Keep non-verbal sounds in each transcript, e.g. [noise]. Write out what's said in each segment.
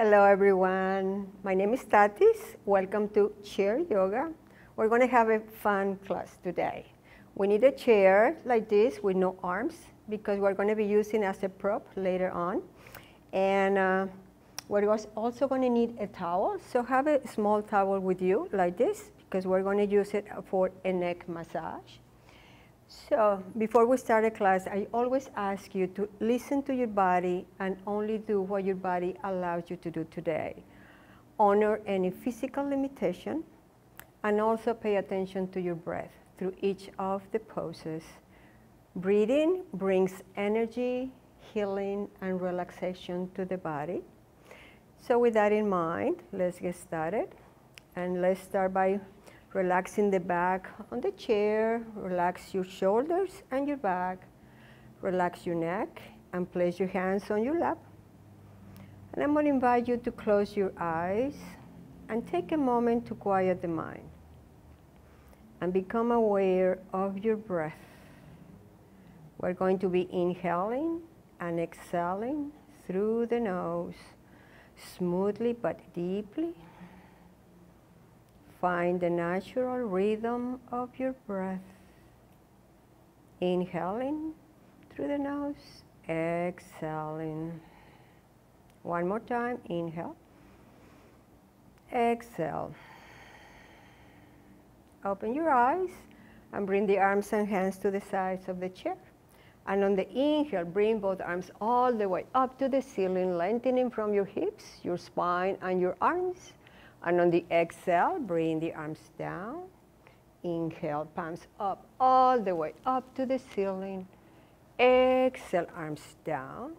Hello everyone. My name is Tatis. Welcome to Chair Yoga. We're going to have a fun class today. We need a chair like this with no arms because we're going to be using as a prop later on. And uh, we're also going to need a towel. So have a small towel with you like this because we're going to use it for a neck massage. So before we start a class, I always ask you to listen to your body and only do what your body allows you to do today. Honor any physical limitation and also pay attention to your breath through each of the poses. Breathing brings energy, healing, and relaxation to the body. So with that in mind, let's get started. And let's start by relaxing the back on the chair, relax your shoulders and your back, relax your neck, and place your hands on your lap. And I'm going to invite you to close your eyes and take a moment to quiet the mind and become aware of your breath. We're going to be inhaling and exhaling through the nose, smoothly but deeply. Find the natural rhythm of your breath. Inhaling through the nose, exhaling. One more time, inhale, exhale. Open your eyes and bring the arms and hands to the sides of the chair. And on the inhale, bring both arms all the way up to the ceiling, lengthening from your hips, your spine, and your arms. And on the exhale, bring the arms down. Inhale, palms up, all the way up to the ceiling. Exhale, arms down.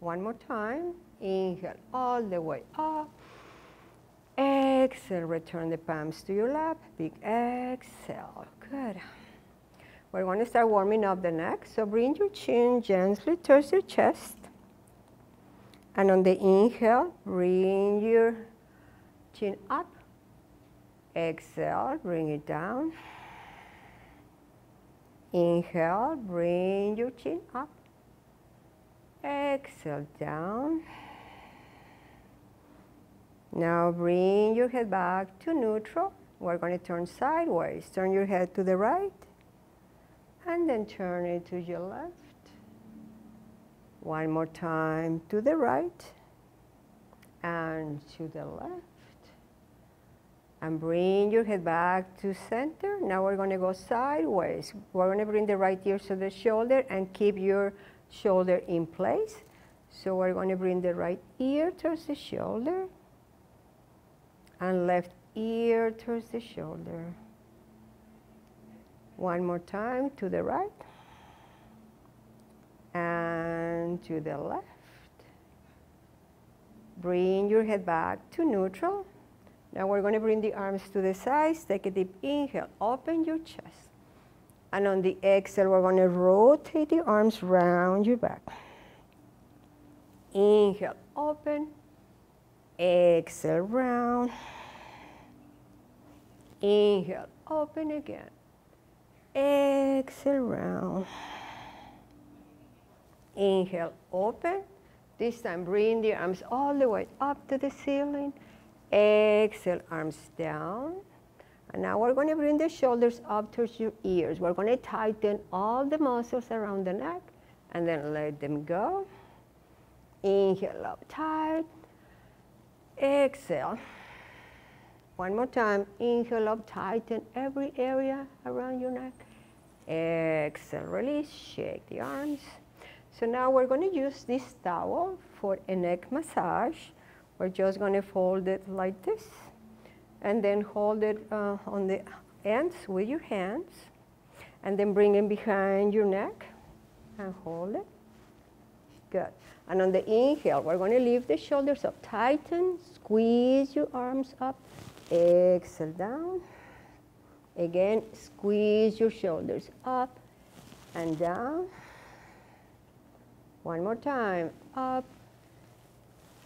One more time. Inhale, all the way up. Exhale, return the palms to your lap. Big exhale. Good. We're going to start warming up the neck. So bring your chin gently towards your chest. And on the inhale, bring your chin up. Exhale, bring it down. Inhale, bring your chin up. Exhale, down. Now bring your head back to neutral. We're going to turn sideways. Turn your head to the right and then turn it to your left. One more time to the right and to the left and bring your head back to center. Now we're going to go sideways. We're going to bring the right ear to the shoulder and keep your shoulder in place. So we're going to bring the right ear towards the shoulder and left ear towards the shoulder. One more time to the right and to the left. Bring your head back to neutral now we're going to bring the arms to the sides. Take a deep inhale. Open your chest. And on the exhale, we're going to rotate the arms round your back. Inhale, open. Exhale, round. Inhale, open again. Exhale, round. Inhale, open. This time, bring the arms all the way up to the ceiling. Exhale, arms down. And now we're going to bring the shoulders up towards your ears. We're going to tighten all the muscles around the neck and then let them go. Inhale up tight. Exhale. One more time. Inhale up, tighten every area around your neck. Exhale, release, shake the arms. So now we're going to use this towel for a neck massage. We're just going to fold it like this and then hold it uh, on the ends with your hands and then bring it behind your neck and hold it. Good. And on the inhale, we're going to lift the shoulders up. Tighten, squeeze your arms up. Exhale down. Again, squeeze your shoulders up and down. One more time. Up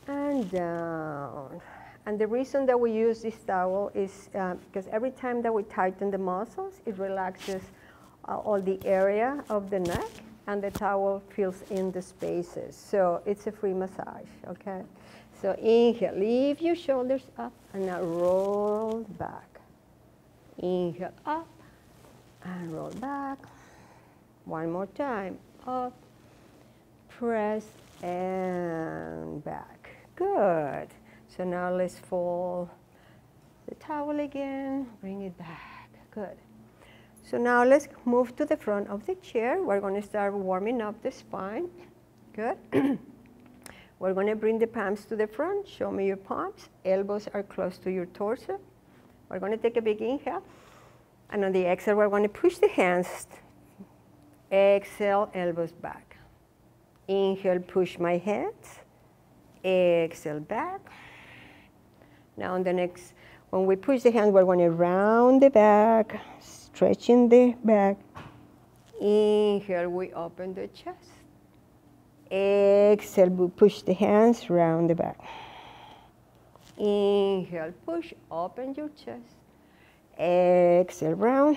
and down. And the reason that we use this towel is uh, because every time that we tighten the muscles, it relaxes uh, all the area of the neck and the towel fills in the spaces. So it's a free massage, okay? So inhale, lift your shoulders up and now roll back. Inhale up and roll back. One more time, up, press, and back. Good. So now let's fold the towel again, bring it back. Good. So now let's move to the front of the chair. We're going to start warming up the spine. Good. [clears throat] We're going to bring the palms to the front. Show me your palms. Elbows are close to your torso. We're going to take a big inhale. And on the exhale, we're going to push the hands. Exhale, elbows back. Inhale, push my hands. Exhale, back. Now on the next, when we push the hands, we're going to round the back, stretching the back. Inhale, we open the chest. Exhale, we push the hands round the back. Inhale, push, open your chest. Exhale, round.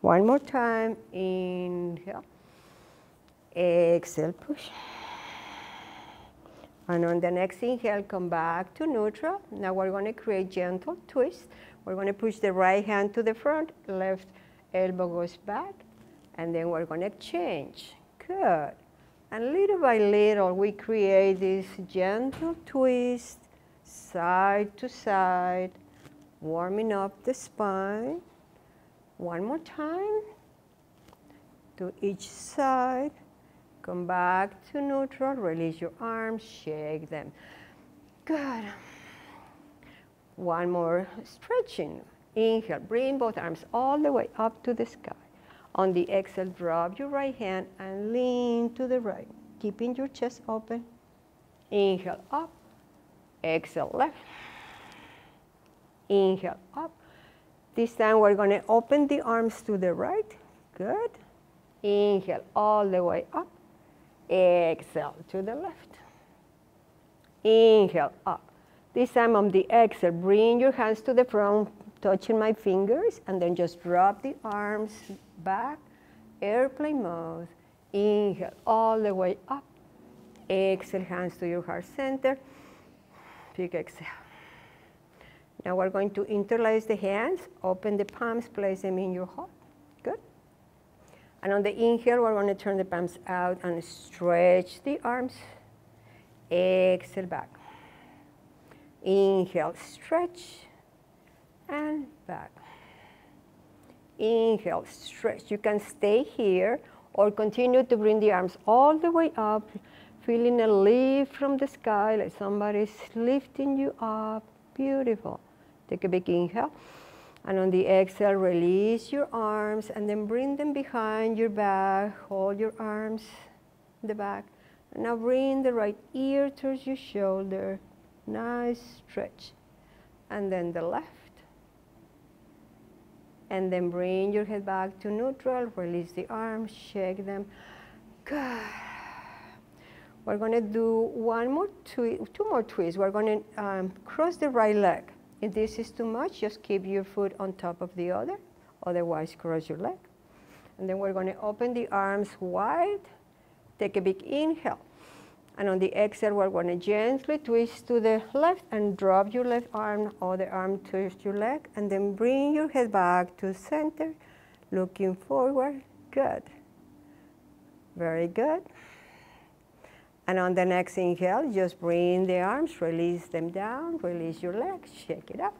One more time, inhale. Exhale, push. And on the next inhale, come back to neutral. Now we're going to create gentle twist. We're going to push the right hand to the front, left elbow goes back, and then we're going to change. Good. And little by little, we create this gentle twist, side to side, warming up the spine. One more time. To each side. Come back to neutral, release your arms, shake them. Good. One more stretching. Inhale, bring both arms all the way up to the sky. On the exhale, drop your right hand and lean to the right, keeping your chest open. Inhale up, exhale left. Inhale up. This time we're going to open the arms to the right. Good. Inhale all the way up. Exhale to the left. Inhale up. This time on the exhale, bring your hands to the front, touching my fingers, and then just drop the arms back, airplane mode. Inhale all the way up. Exhale, hands to your heart center. Big exhale. Now we're going to interlace the hands, open the palms, place them in your heart. And on the inhale, we're going to turn the palms out and stretch the arms. Exhale back. Inhale, stretch, and back. Inhale, stretch. You can stay here or continue to bring the arms all the way up, feeling a lift from the sky, like somebody's lifting you up. Beautiful. Take a big inhale. And on the exhale, release your arms and then bring them behind your back. Hold your arms in the back. And now bring the right ear towards your shoulder. Nice stretch. And then the left. And then bring your head back to neutral. Release the arms, shake them. Good. We're going to do one more two more twists. We're going to um, cross the right leg. If this is too much, just keep your foot on top of the other. Otherwise, cross your leg. And then we're going to open the arms wide. Take a big inhale. And on the exhale, we're going to gently twist to the left and drop your left arm, other arm twist your leg, and then bring your head back to center, looking forward. Good. Very good. And on the next inhale, just bring the arms, release them down, release your legs, shake it up.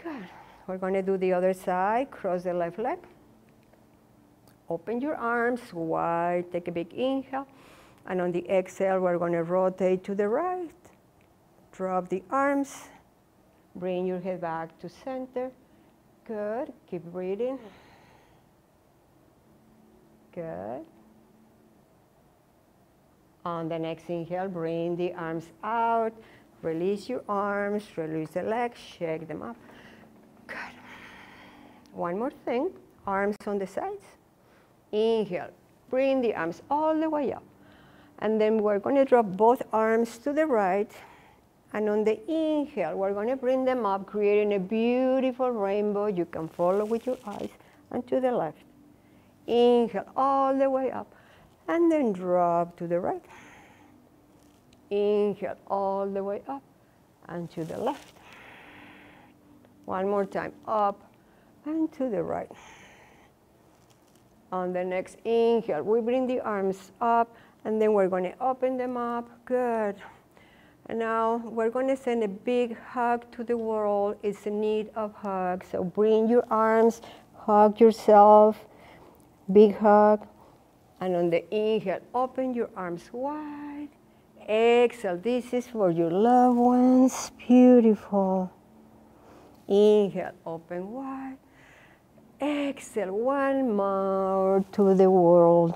Good. We're going to do the other side, cross the left leg. Open your arms wide, take a big inhale. And on the exhale, we're going to rotate to the right. Drop the arms. Bring your head back to center. Good. Keep breathing. Good. On the next inhale, bring the arms out. Release your arms, release the legs, shake them up. Good. One more thing, arms on the sides. Inhale, bring the arms all the way up. And then we're going to drop both arms to the right. And on the inhale, we're going to bring them up, creating a beautiful rainbow. You can follow with your eyes. And to the left. Inhale all the way up. And then drop to the right. Inhale all the way up and to the left. One more time, up and to the right. On the next inhale, we bring the arms up and then we're going to open them up. Good. And now we're going to send a big hug to the world. It's in need of hug. So bring your arms, hug yourself, big hug. And on the inhale, open your arms wide. Exhale, this is for your loved ones. Beautiful. Inhale, open wide. Exhale, one more to the world.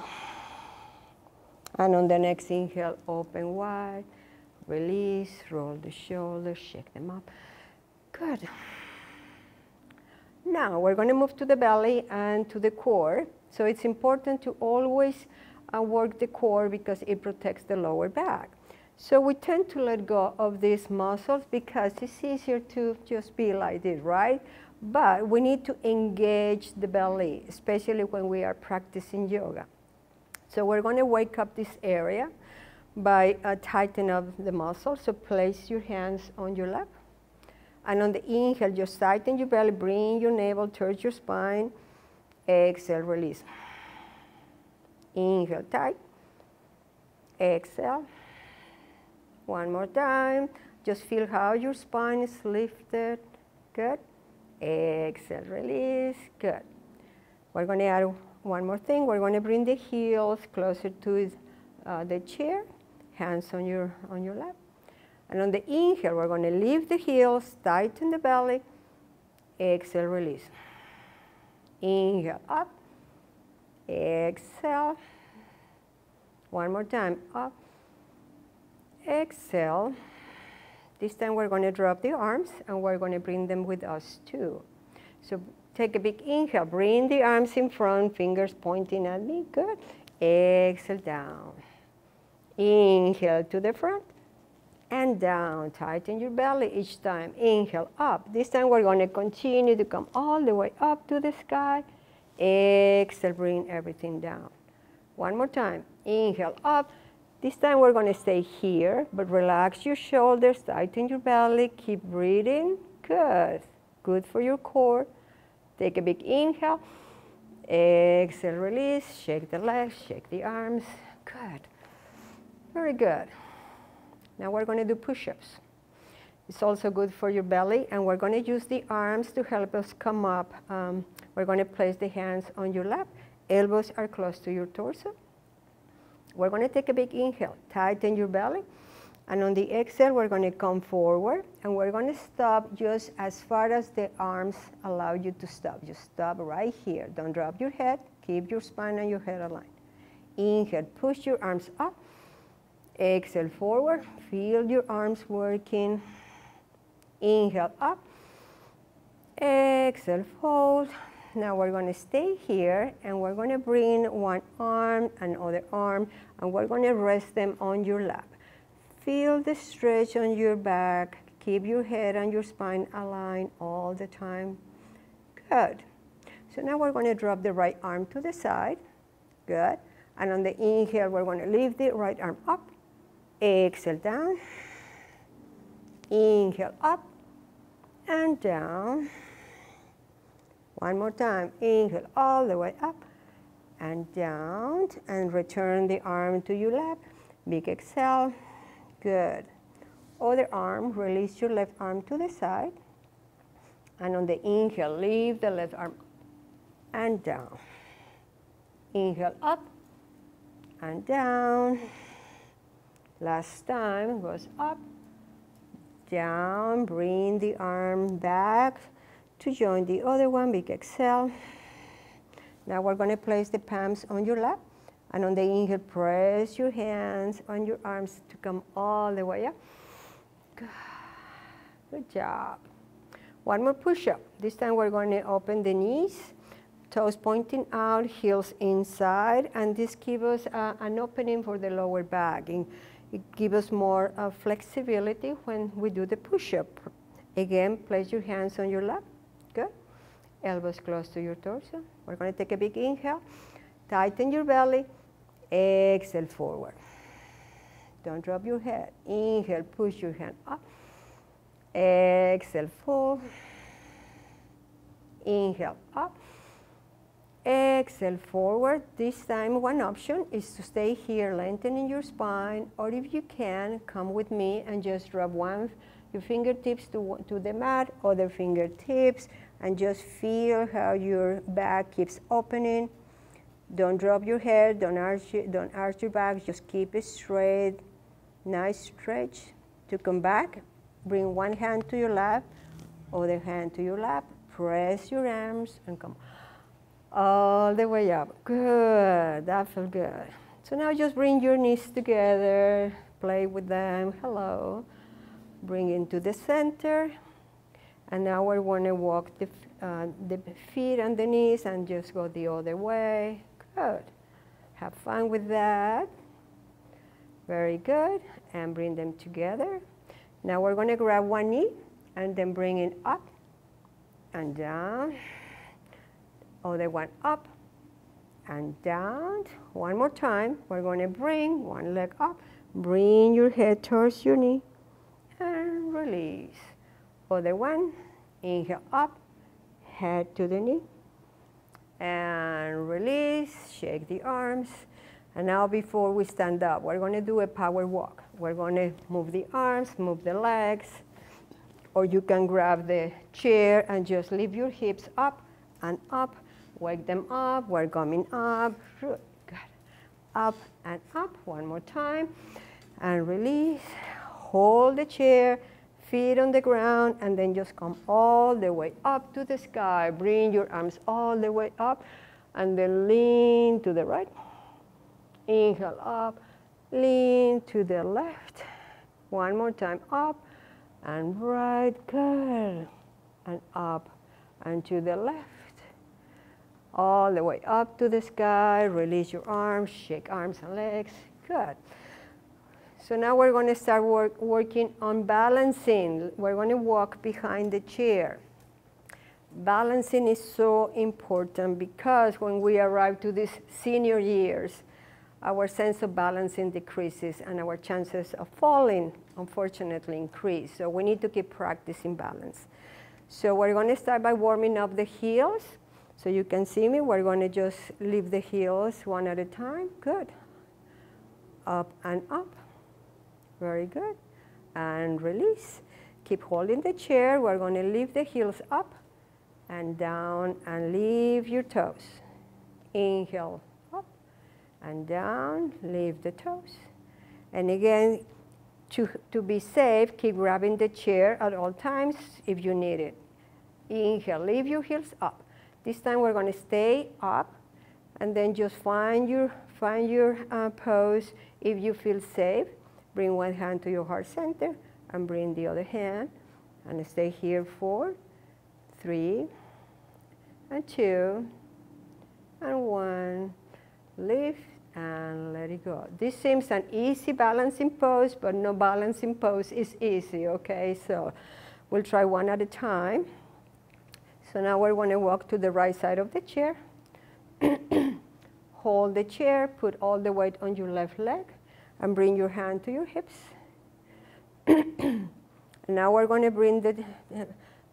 And on the next inhale, open wide, release, roll the shoulders, shake them up. Good. Now we're going to move to the belly and to the core. So it's important to always uh, work the core because it protects the lower back. So we tend to let go of these muscles because it's easier to just be like this, right? But we need to engage the belly, especially when we are practicing yoga. So we're going to wake up this area by uh, tightening up the muscles. So place your hands on your lap. And on the inhale, just tighten your belly, bring your navel towards your spine. Exhale, release. Inhale, tight. Exhale. One more time. Just feel how your spine is lifted. Good. Exhale, release. Good. We're going to add one more thing, we're going to bring the heels closer to uh, the chair, hands on your, on your lap. And on the inhale, we're going to lift the heels, tighten the belly, exhale, release. Inhale, up, exhale. One more time, up, exhale. This time we're going to drop the arms and we're going to bring them with us too. So Take a big inhale. Bring the arms in front, fingers pointing at me. Good. Exhale down. Inhale to the front and down. Tighten your belly each time. Inhale up. This time we're going to continue to come all the way up to the sky. Exhale, bring everything down. One more time. Inhale up. This time we're going to stay here, but relax your shoulders, tighten your belly, keep breathing. Good. Good for your core. Take a big inhale. Exhale, release. Shake the legs, shake the arms. Good. Very good. Now we're going to do push-ups. It's also good for your belly, and we're going to use the arms to help us come up. Um, we're going to place the hands on your lap. Elbows are close to your torso. We're going to take a big inhale. Tighten your belly. And on the exhale, we're going to come forward and we're going to stop just as far as the arms allow you to stop. Just stop right here. Don't drop your head. Keep your spine and your head aligned. Inhale, push your arms up. Exhale, forward. Feel your arms working. Inhale, up. Exhale, fold. Now we're going to stay here and we're going to bring one arm and other arm and we're going to rest them on your lap. Feel the stretch on your back. Keep your head and your spine aligned all the time. Good. So now we're going to drop the right arm to the side. Good. And on the inhale, we're going to lift the right arm up. Exhale down. Inhale up and down. One more time. Inhale all the way up and down. And return the arm to your lap. Big exhale. Good. Other arm, release your left arm to the side. And on the inhale, leave the left arm and down. Inhale up and down. Last time goes up, down, bring the arm back to join the other one, big exhale. Now we're going to place the palms on your lap and on the inhale, press your hands on your arms to come all the way up. Good job. One more push-up. This time we're going to open the knees, toes pointing out, heels inside, and this gives us uh, an opening for the lower back. And it gives us more uh, flexibility when we do the push-up. Again, place your hands on your lap. Good. Elbows close to your torso. We're going to take a big inhale. Tighten your belly. Exhale forward. Don't drop your head. Inhale, push your hand up. Exhale, fold. Inhale, up. Exhale, forward. This time, one option is to stay here, lengthening your spine, or if you can, come with me and just drop one, your fingertips to, to the mat, other fingertips, and just feel how your back keeps opening. Don't drop your head, don't arch, don't arch your back, just keep it straight. Nice stretch to come back. Bring one hand to your lap, other hand to your lap. Press your arms and come all the way up. Good, that felt good. So now just bring your knees together, play with them, hello. Bring into the center. And now we're gonna walk the, uh, the feet and the knees and just go the other way. Good. Have fun with that. Very good. And bring them together. Now we're going to grab one knee and then bring it up and down. Oh, Other one up and down. One more time. We're going to bring one leg up. Bring your head towards your knee and release. Oh, Other one. Inhale up, head to the knee and release, shake the arms. And now before we stand up, we're gonna do a power walk. We're gonna move the arms, move the legs, or you can grab the chair and just lift your hips up and up, wake them up, we're coming up, good. Up and up, one more time, and release, hold the chair, feet on the ground, and then just come all the way up to the sky. Bring your arms all the way up, and then lean to the right. Inhale up, lean to the left. One more time, up and right, good. And up and to the left. All the way up to the sky, release your arms, shake arms and legs, good. So now we're going to start work, working on balancing. We're going to walk behind the chair. Balancing is so important because when we arrive to these senior years, our sense of balancing decreases and our chances of falling, unfortunately, increase. So we need to keep practicing balance. So we're going to start by warming up the heels. So you can see me, we're going to just leave the heels one at a time. Good. Up and up. Very good. And release. Keep holding the chair. We're going to lift the heels up and down and leave your toes. Inhale up and down, leave the toes. And again, to, to be safe, keep grabbing the chair at all times if you need it. Inhale, leave your heels up. This time we're going to stay up and then just find your, find your uh, pose if you feel safe. Bring one hand to your heart center and bring the other hand and stay here for three and two and one. Lift and let it go. This seems an easy balancing pose, but no balancing pose is easy, okay? So we'll try one at a time. So now we're going to walk to the right side of the chair. [clears throat] Hold the chair, put all the weight on your left leg and bring your hand to your hips. [clears throat] now we're going to bring the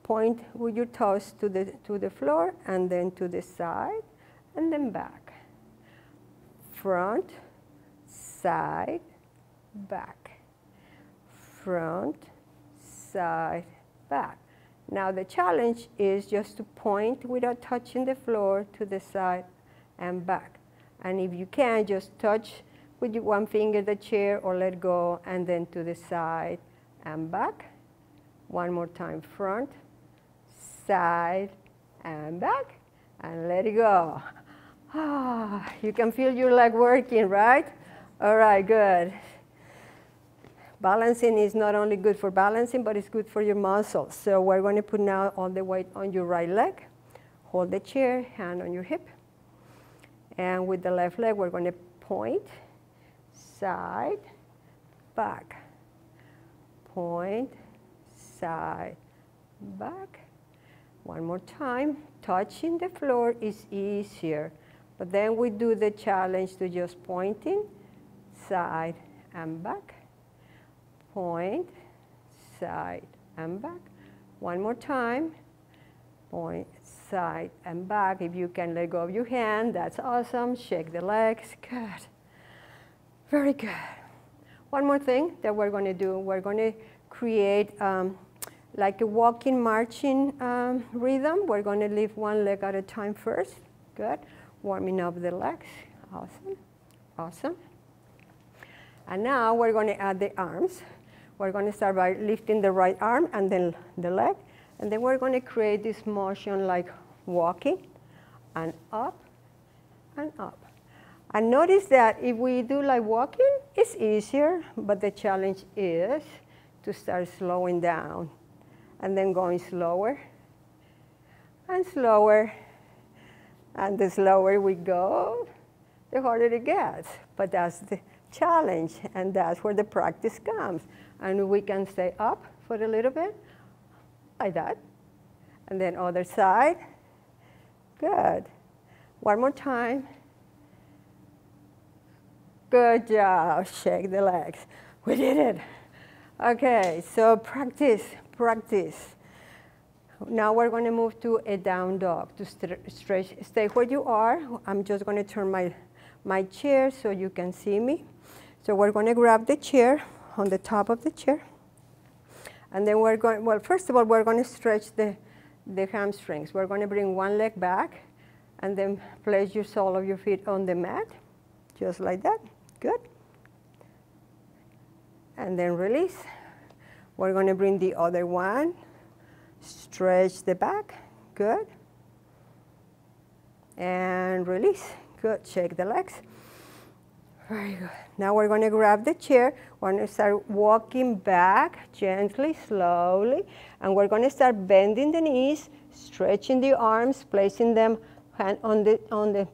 point with your toes to the, to the floor and then to the side and then back. Front, side, back. Front, side, back. Now the challenge is just to point without touching the floor to the side and back. And if you can, just touch with one finger the chair or let go and then to the side and back. One more time, front, side, and back, and let it go. [sighs] Ah, you can feel your leg working, right? All right, good. Balancing is not only good for balancing, but it's good for your muscles. So we're going to put now all the weight on your right leg. Hold the chair, hand on your hip. And with the left leg, we're going to point side, back. Point, side, back. One more time. Touching the floor is easier. But then we do the challenge to just pointing, side and back. Point, side and back. One more time, point, side and back. If you can let go of your hand, that's awesome. Shake the legs, good. Very good. One more thing that we're going to do, we're going to create um, like a walking, marching um, rhythm. We're going to lift one leg at a time first. Good. Warming up the legs. Awesome. Awesome. And now we're going to add the arms. We're going to start by lifting the right arm and then the leg. And then we're going to create this motion like walking and up and up. And notice that if we do like walking, it's easier, but the challenge is to start slowing down and then going slower and slower. And the slower we go, the harder it gets. But that's the challenge, and that's where the practice comes. And we can stay up for a little bit, like that. And then other side. Good. One more time. Good job. Shake the legs. We did it. Okay, so practice, practice. Now we're going to move to a down dog to stretch. Stay where you are. I'm just going to turn my, my chair so you can see me. So we're going to grab the chair on the top of the chair. And then we're going, well, first of all, we're going to stretch the, the hamstrings. We're going to bring one leg back and then place your sole of your feet on the mat, just like that. Good and then release. We're going to bring the other one, stretch the back, good, and release, good, shake the legs. Very good. Now we're going to grab the chair. We're going to start walking back gently, slowly, and we're going to start bending the knees, stretching the arms, placing them on the, on the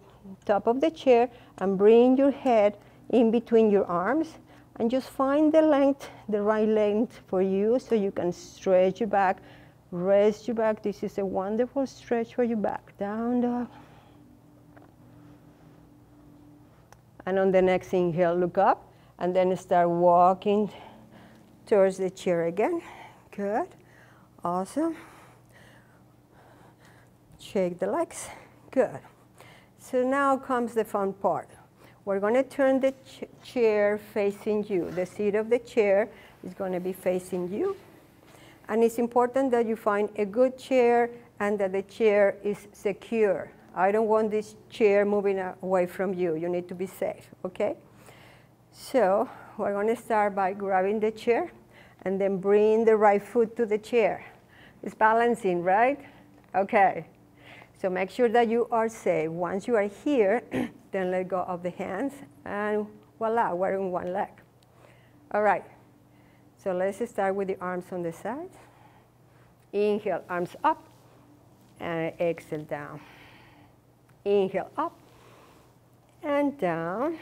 top of the chair, and bring your head in between your arms and just find the length, the right length for you so you can stretch your back, rest your back. This is a wonderful stretch for your back. Down dog. And on the next inhale, look up and then start walking towards the chair again. Good. Awesome. Shake the legs. Good. So now comes the fun part. We're going to turn the ch chair facing you. The seat of the chair is going to be facing you. And it's important that you find a good chair and that the chair is secure. I don't want this chair moving away from you. You need to be safe, okay? So we're going to start by grabbing the chair and then bring the right foot to the chair. It's balancing, right? Okay. So make sure that you are safe. Once you are here, [clears throat] then let go of the hands, and voila, we're in one leg. All right, so let's start with the arms on the sides. Inhale, arms up, and exhale down. Inhale up, and down.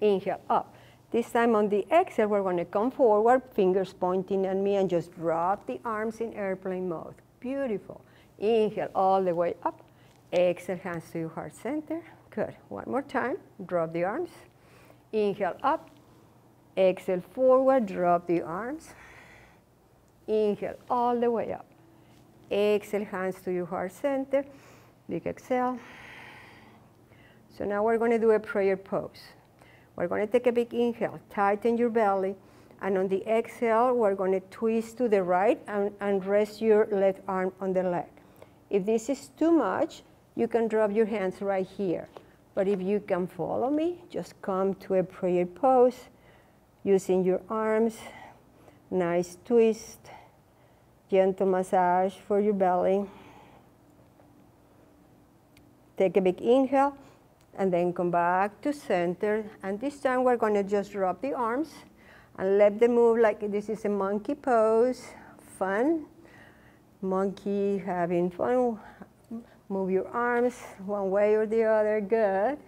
Inhale up. This time on the exhale, we're going to come forward, fingers pointing at me, and just drop the arms in airplane mode. Beautiful. Inhale all the way up. Exhale, hands to your heart center. Good. One more time. Drop the arms. Inhale up. Exhale forward. Drop the arms. Inhale all the way up. Exhale, hands to your heart center. Big exhale. So now we're going to do a prayer pose. We're going to take a big inhale. Tighten your belly. And on the exhale, we're going to twist to the right and, and rest your left arm on the leg. If this is too much, you can drop your hands right here. But if you can follow me, just come to a prayer pose using your arms, nice twist, gentle massage for your belly. Take a big inhale and then come back to center. And this time we're going to just drop the arms and let them move like this is a monkey pose. Fun. Monkey having fun Move your arms one way or the other, good.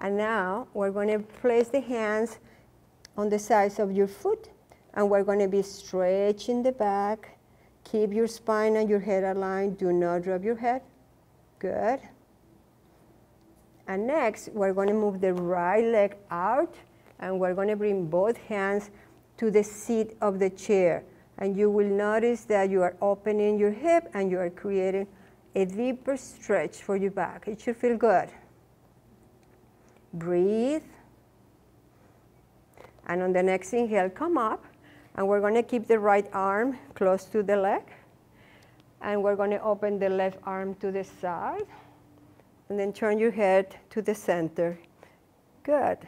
And now we're going to place the hands on the sides of your foot and we're going to be stretching the back. Keep your spine and your head aligned. Do not drop your head. Good. And next, we're going to move the right leg out and we're going to bring both hands to the seat of the chair. And you will notice that you are opening your hip and you are creating a deeper stretch for your back. It should feel good. Breathe. And on the next inhale, come up. And we're going to keep the right arm close to the leg. And we're going to open the left arm to the side. And then turn your head to the center. Good.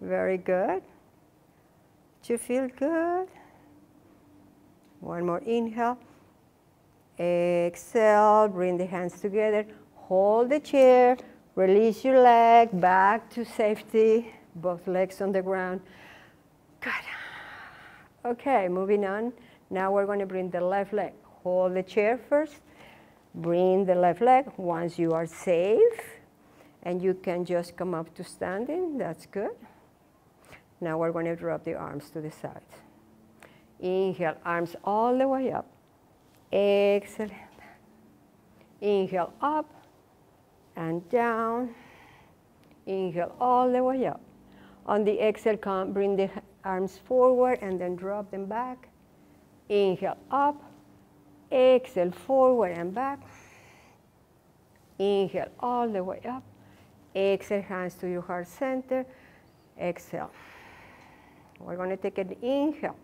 Very good. Do you feel good? One more inhale. Exhale, bring the hands together. Hold the chair, release your leg back to safety, both legs on the ground. Good. Okay, moving on. Now we're going to bring the left leg. Hold the chair first. Bring the left leg once you are safe. And you can just come up to standing. That's good. Now we're going to drop the arms to the sides. Inhale, arms all the way up. Exhale. Inhale up and down. Inhale all the way up. On the exhale, come, bring the arms forward and then drop them back. Inhale up. Exhale forward and back. Inhale all the way up. Exhale, hands to your heart center. Exhale. We're going to take an inhale.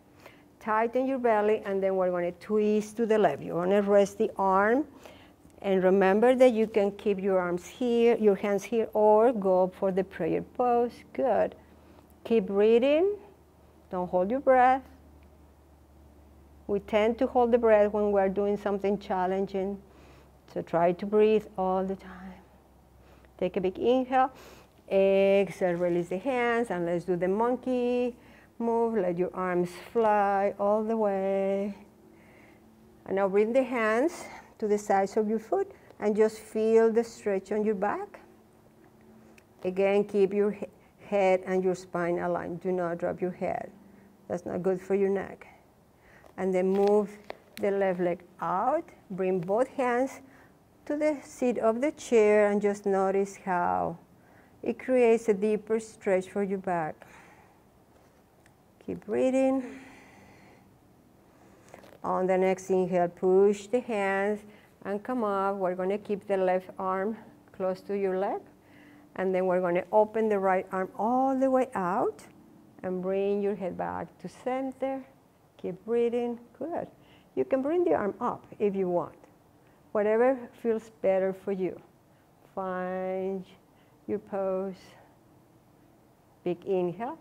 Tighten your belly, and then we're going to twist to the left. You want to rest the arm. And remember that you can keep your arms here, your hands here, or go for the prayer pose. Good. Keep breathing. Don't hold your breath. We tend to hold the breath when we're doing something challenging. So try to breathe all the time. Take a big inhale. Exhale, release the hands, and let's do the monkey move. Let your arms fly all the way. And now bring the hands to the sides of your foot and just feel the stretch on your back. Again, keep your head and your spine aligned. Do not drop your head. That's not good for your neck. And then move the left leg out. Bring both hands to the seat of the chair and just notice how it creates a deeper stretch for your back. Keep breathing. On the next inhale, push the hands and come up. We're going to keep the left arm close to your leg. And then we're going to open the right arm all the way out and bring your head back to center. Keep breathing. Good. You can bring the arm up if you want. Whatever feels better for you. Find your pose. Big inhale.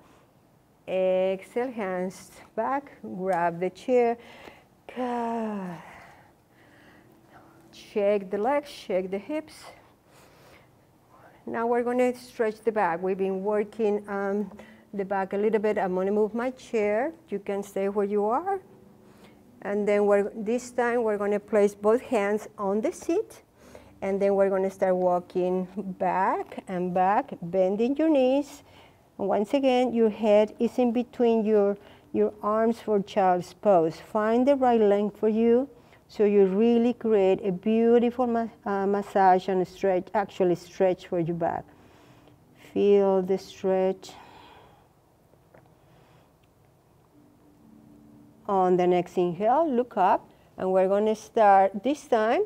Exhale, hands back. Grab the chair. Good. Shake the legs, shake the hips. Now we're going to stretch the back. We've been working um, the back a little bit. I'm going to move my chair. You can stay where you are. And then we're, this time we're going to place both hands on the seat. And then we're going to start walking back and back, bending your knees. And once again, your head is in between your, your arms for child's pose. Find the right length for you. So you really create a beautiful ma uh, massage and stretch, actually stretch for your back. Feel the stretch. On the next inhale, look up, and we're going to start this time.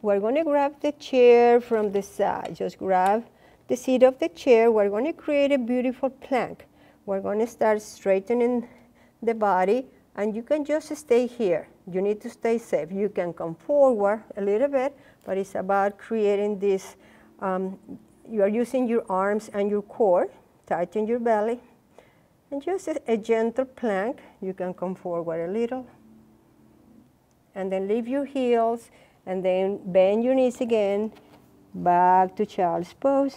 We're going to grab the chair from the side. Just grab the seat of the chair. We're going to create a beautiful plank. We're going to start straightening the body, and you can just stay here. You need to stay safe. You can come forward a little bit, but it's about creating this. Um, you are using your arms and your core, tighten your belly, and just a, gentle plank. You can come forward a little, and then leave your heels, and then bend your knees again, back to child's pose.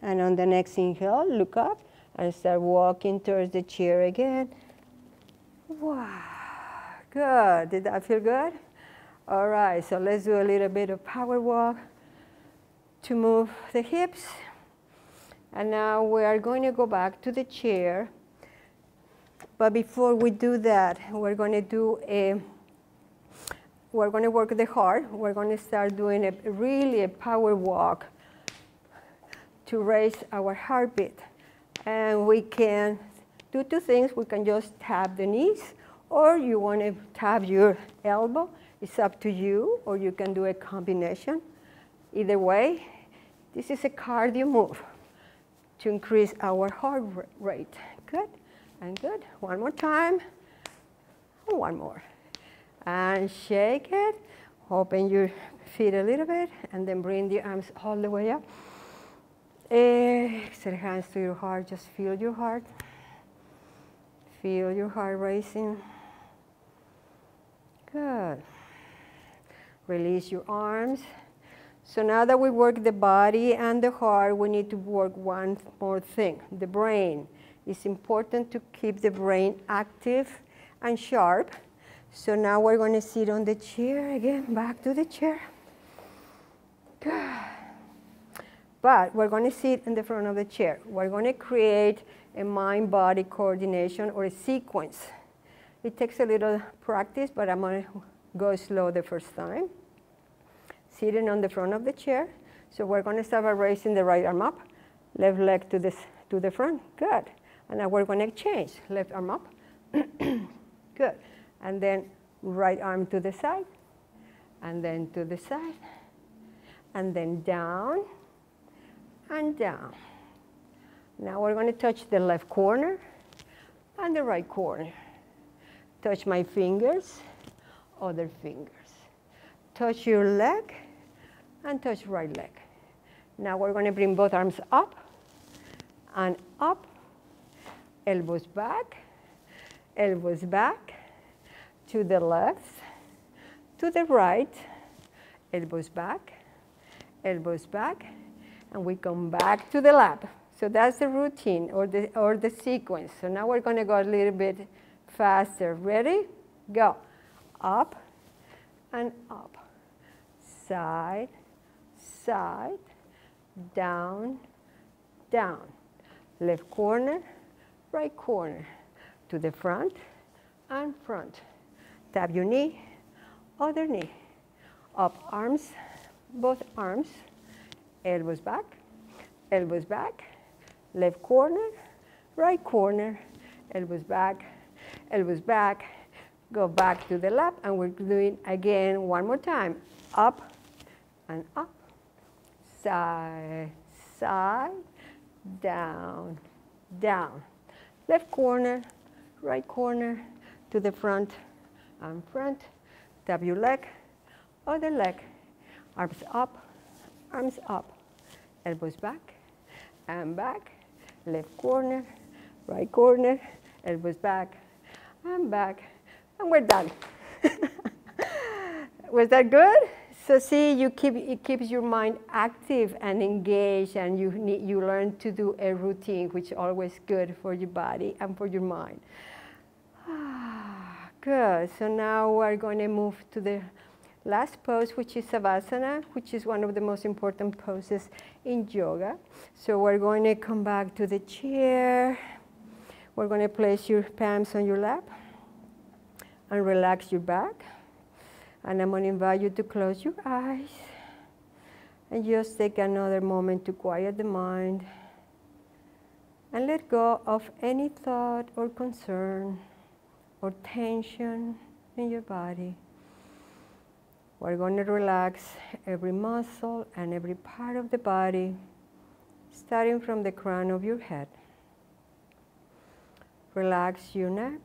And on the next inhale, look up and start walking towards the chair again. Wow, good. Did that feel good? All right, so let's do a little bit of power walk to move the hips. And now we are going to go back to the chair. But before we do that, we're going to do a, we're going to work the heart. We're going to start doing a really a power walk to raise our heartbeat. And we can do two things. We can just tap the knees, or you want to tap your elbow. It's up to you, or you can do a combination. Either way, this is a cardio move to increase our heart rate. Good and good. One more time. One more. And shake it. Open your feet a little bit and then bring the arms all the way up. Exhale, hands to your heart. Just feel your heart. Feel your heart racing. Good. Release your arms. So now that we work the body and the heart, we need to work one more thing, the brain. It's important to keep the brain active and sharp. So now we're going to sit on the chair again, back to the chair. Good. [sighs] But we're going to sit in the front of the chair. We're going to create a mind-body coordination or a sequence. It takes a little practice, but I'm going to go slow the first time sitting on the front of the chair. So we're going to start by raising the right arm up, left leg to, this, to the front. Good. And now we're going to change. Left arm up. [coughs] Good. And then right arm to the side. And then to the side. And then down and down. Now we're going to touch the left corner and the right corner. Touch my fingers, other fingers. Touch your leg and touch right leg. Now we're going to bring both arms up and up, elbows back, elbows back, to the left, to the right, elbows back, elbows back, and we come back to the lap. So that's the routine or the, or the sequence. So now we're going to go a little bit faster. Ready? Go. Up and up. Side, side, down, down. Left corner, right corner. To the front and front. Tap your knee, other knee. Up arms, both arms. Elbows back, elbows back. Left corner, right corner. Elbows back, elbows back. Go back to the lap and we're doing again one more time. Up and up side, side, down, down. Left corner, right corner, to the front and front. Tap your leg, other leg. Arms up, arms up. Elbows back and back. Left corner, right corner, elbows back and back. And we're done. [laughs] Was that good? So see, you keep, it keeps your mind active and engaged, and you, need, you learn to do a routine, which is always good for your body and for your mind. [sighs] good. So now we're going to move to the last pose, which is Savasana, which is one of the most important poses in yoga. So we're going to come back to the chair. We're going to place your palms on your lap and relax your back. And I'm going to invite you to close your eyes and just take another moment to quiet the mind and let go of any thought or concern or tension in your body. We're going to relax every muscle and every part of the body, starting from the crown of your head. Relax your neck.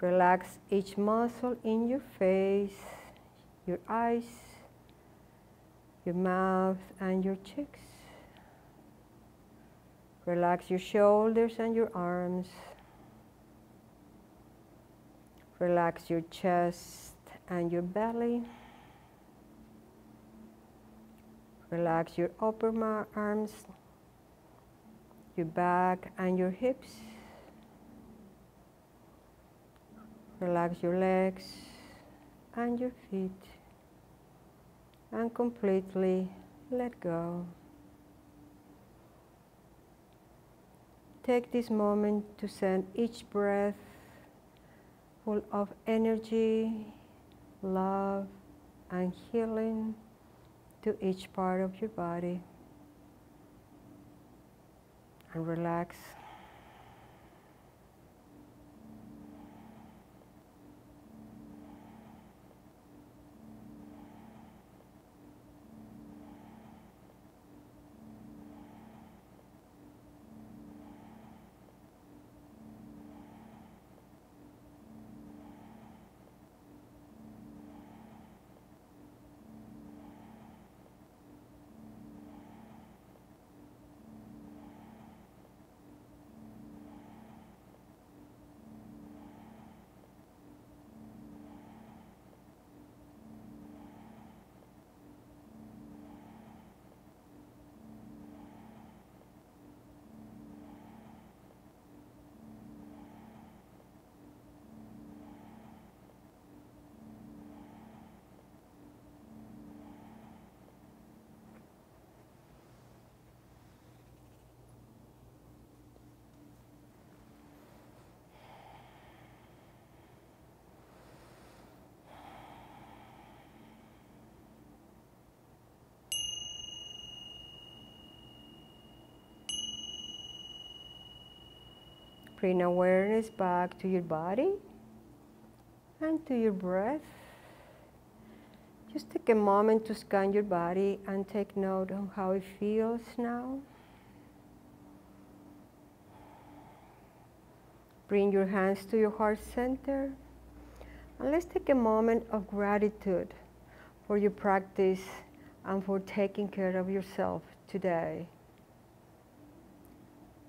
Relax each muscle in your face, your eyes, your mouth, and your cheeks. Relax your shoulders and your arms. Relax your chest and your belly. Relax your upper arms, your back, and your hips. Relax your legs and your feet and completely let go. Take this moment to send each breath full of energy, love, and healing to each part of your body and relax. Bring awareness back to your body and to your breath. Just take a moment to scan your body and take note of how it feels now. Bring your hands to your heart center. And let's take a moment of gratitude for your practice and for taking care of yourself today.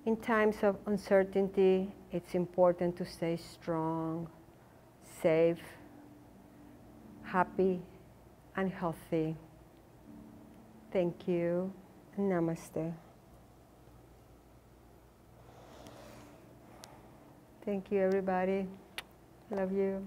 In times of uncertainty, it's important to stay strong, safe, happy, and healthy. Thank you. Namaste. Thank you, everybody. Love you.